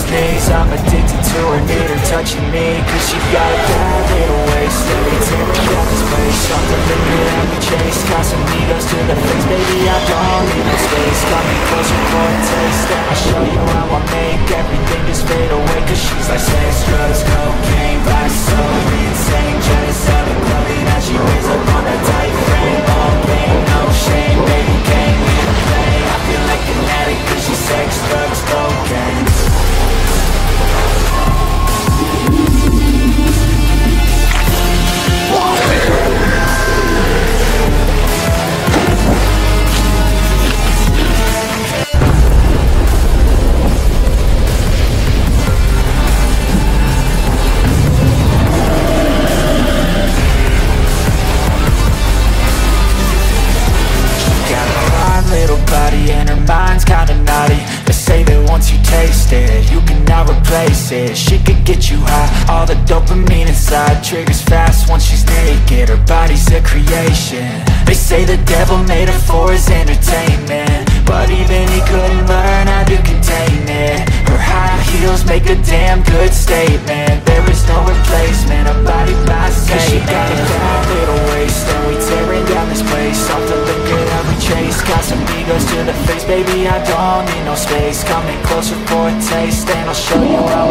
bruised knees I'm addicted to her, need her touching me Cause she got a bad little waist Every tearing down this place. Off the that we chase Casamigos to the face. Baby, I don't need no space Got me closer for a taste. And I'll show you how I make Everything just fade away Cause she's like sex, drugs, cocaine Vice so insane. Jealous of the that she wears it She could get you high, all the dopamine inside Triggers fast once she's naked, her body's a creation. They say the devil made her for his entertainment. But even he couldn't learn how to contain it. Her high heels make a damn good statement. There is no replacement, a body by Cause she got a bad little waist And we tearing down this place. Off the liquor that we chase. Casamigos to the face. Baby, I don't need no space. Coming closer for a taste And I'll show you how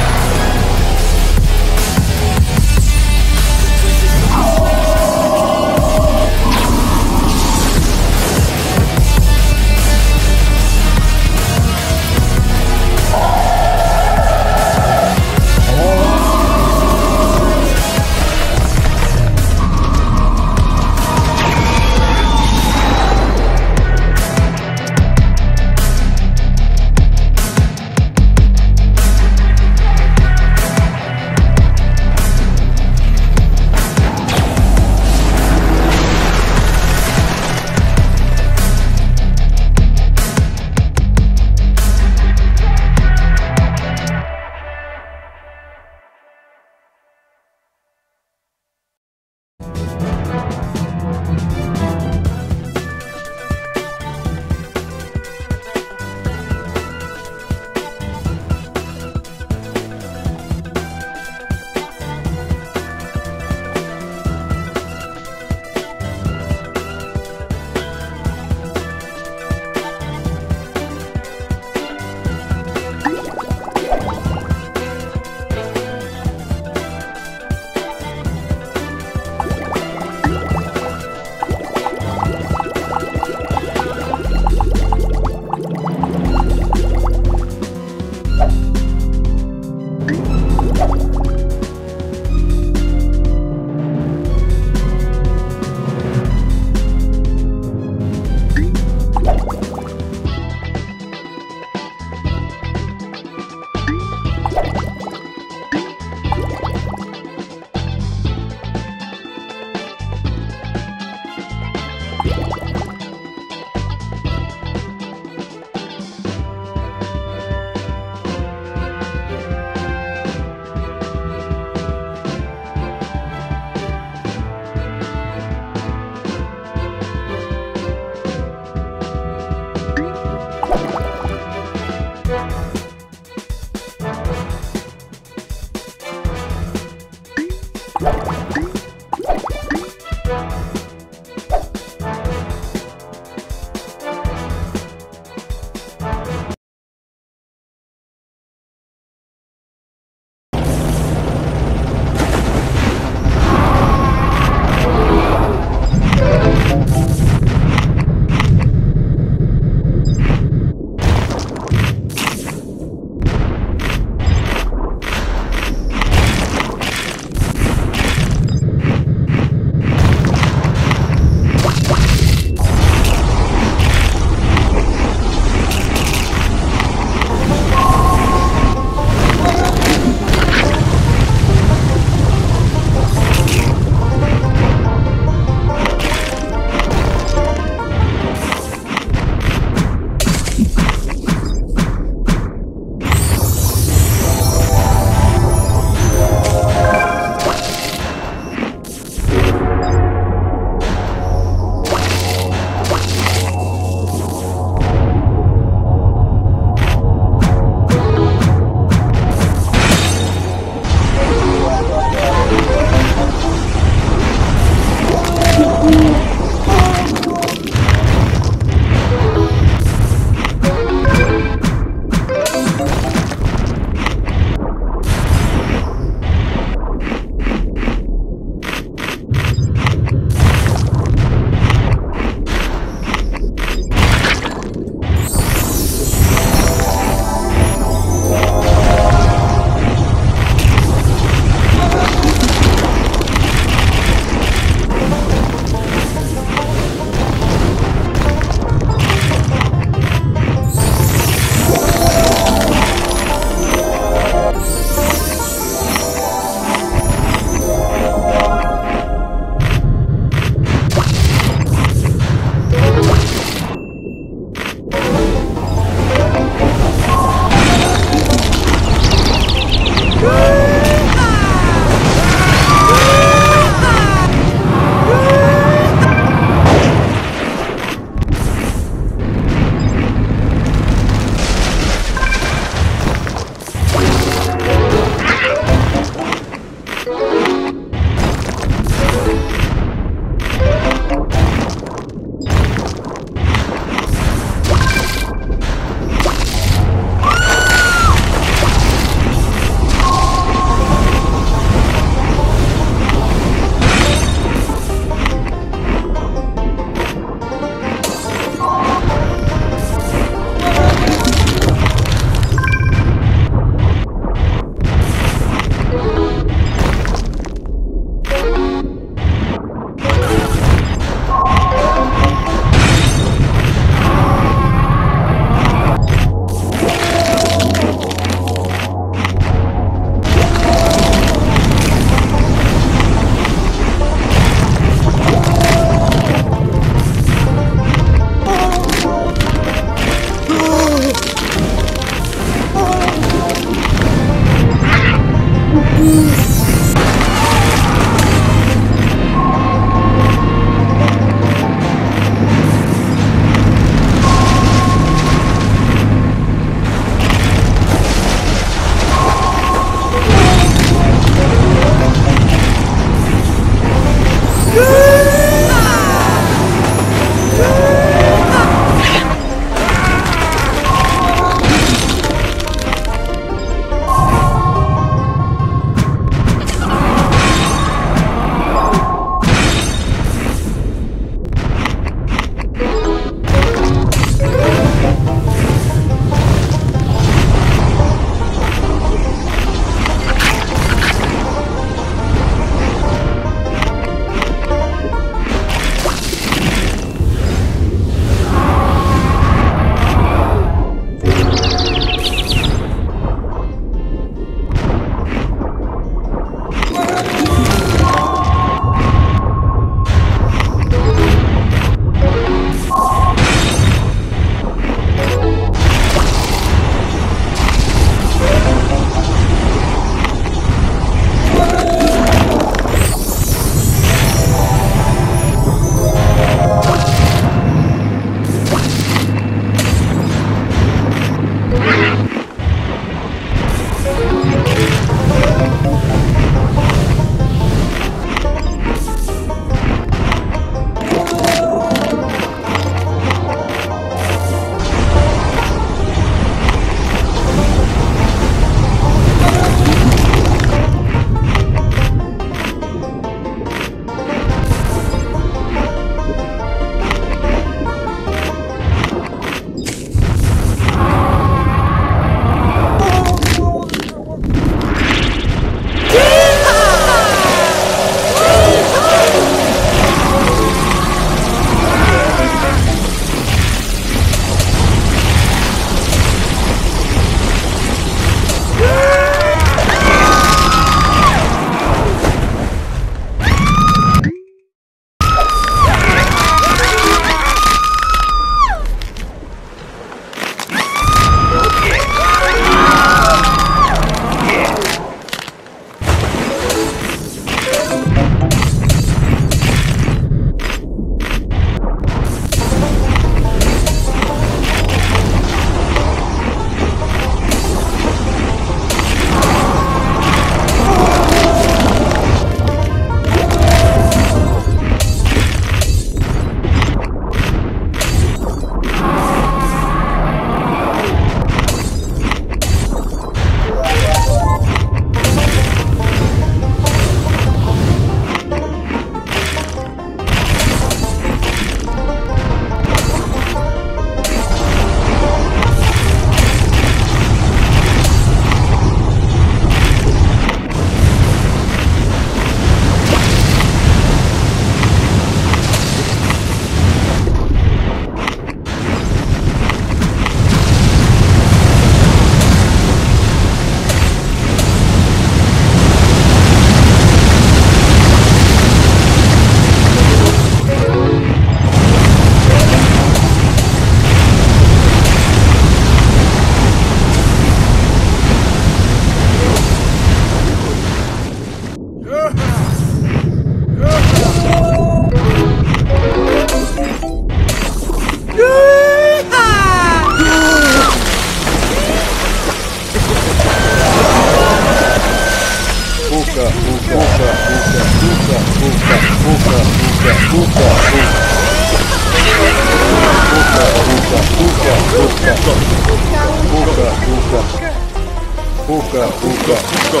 Puka, puka, puka.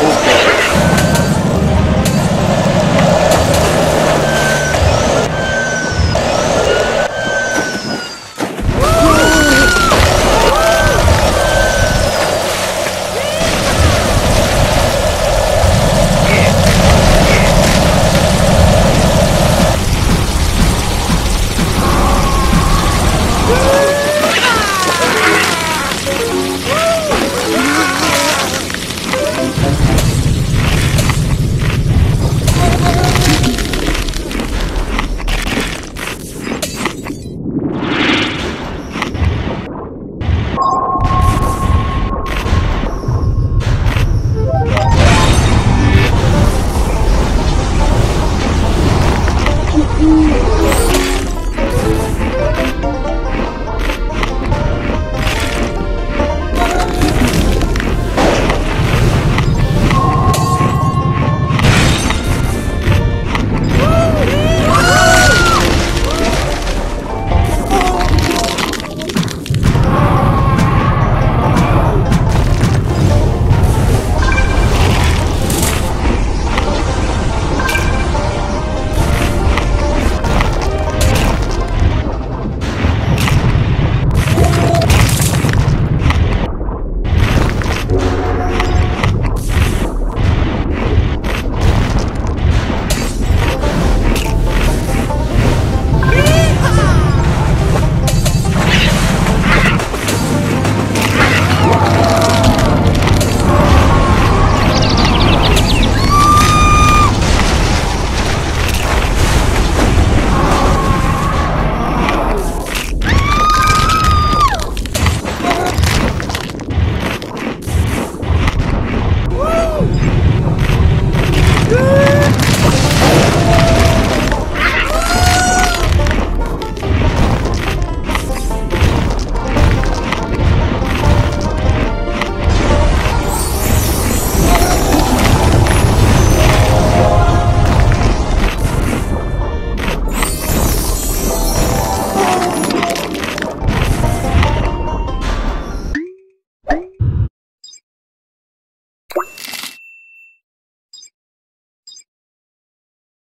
Puka.